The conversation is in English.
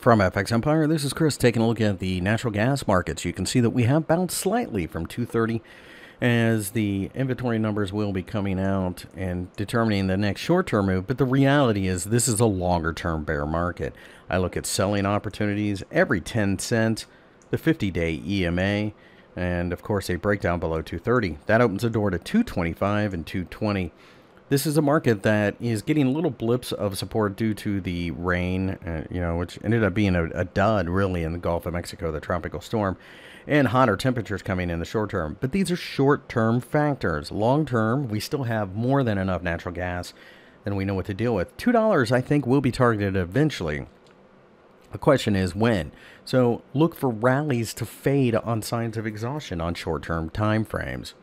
From FX Empire, this is Chris taking a look at the natural gas markets. You can see that we have bounced slightly from 230 as the inventory numbers will be coming out and determining the next short-term move, but the reality is this is a longer-term bear market. I look at selling opportunities every 10 cents, the 50-day EMA, and of course a breakdown below 230. That opens the door to 225 and 220. This is a market that is getting little blips of support due to the rain, uh, you know, which ended up being a, a, dud really in the Gulf of Mexico, the tropical storm, and hotter temperatures coming in the short term. But these are short term factors. Long term, we still have more than enough natural gas and we know what to deal with. $2, I think, will be targeted eventually. The question is when. So look for rallies to fade on signs of exhaustion on short term time frames.